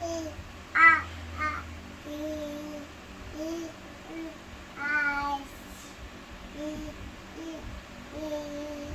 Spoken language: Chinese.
一二二一一二二一一一